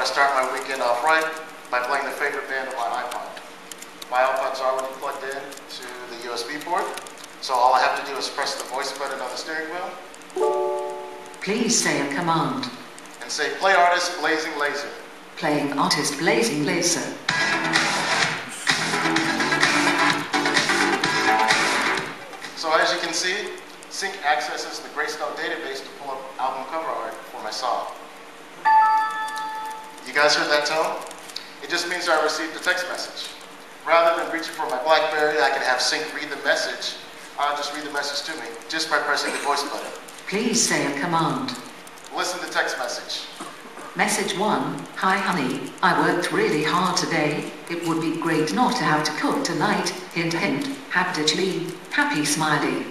I start my weekend off right by playing the favorite band of my iPod. My iPod's already plugged in to the USB port, so all I have to do is press the voice button on the steering wheel Please say a command. and say play artist Blazing Laser. Playing artist Blazing Laser. So as you can see, Sync accesses the Gracenote database Heard that tone? It just means I received a text message. Rather than reaching for my BlackBerry, I can have Sync read the message. I'll just read the message to me just by pressing the voice button. Please say a command. Listen to text message. Message 1 Hi honey, I worked really hard today. It would be great not to have to cook tonight. Hint hint. Happy Happy smiley.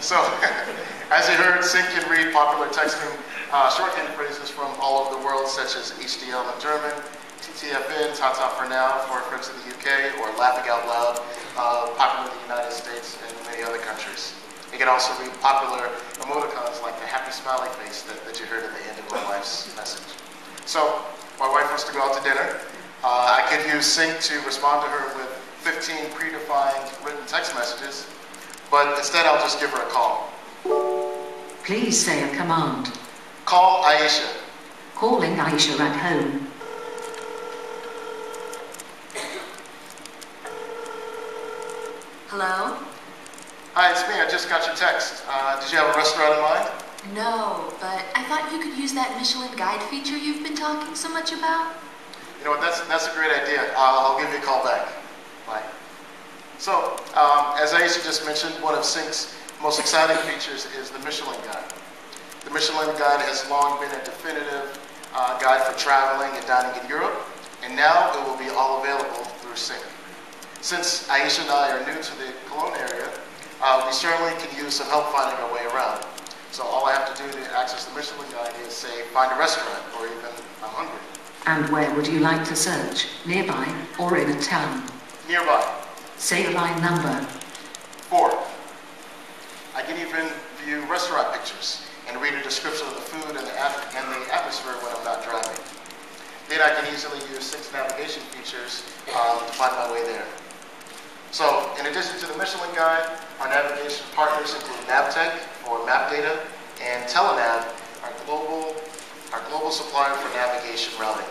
So, as you heard, Sync can read popular texting uh, shorthand phrases from all over the world, such as HDL in German, TTFN, Tata for now for friends in the UK, or Laughing Out Loud, uh, popular in the United States and many other countries. It can also read popular emoticons like the happy smiley face that, that you heard at the end of my wife's message. So, my wife wants to go out to dinner. Uh, I could use Sync to respond to her with 15 predefined written text messages, but instead I'll just give her a call. Please say a command. Call Aisha. Calling Aisha at home. Hello? Hi, it's me. I just got your text. Uh, did you have a restaurant in mind? No, but I thought you could use that Michelin guide feature you've been talking so much about. You know what? That's that's a great idea. I'll, I'll give you a call back. Bye. So, um, as Aisha just mentioned, one of Sync's most exciting features is the Michelin Guide. The Michelin Guide has long been a definitive uh, guide for traveling and dining in Europe, and now it will be all available through Sync. Since Aisha and I are new to the Cologne area, uh, we certainly can use some help finding our way around. So all I have to do to access the Michelin Guide is say, find a restaurant, or even I'm hungry. And where would you like to search? Nearby or in a town? Nearby. Say a line number. Four. I can even view restaurant pictures and read a description of the food and the, and the atmosphere when I'm not driving. Then I can easily use Sync's navigation features um, to find my way there. So, in addition to the Michelin Guide, our navigation partners include NAVTEQ for map data and Telenav, our global, our global supplier for navigation routing.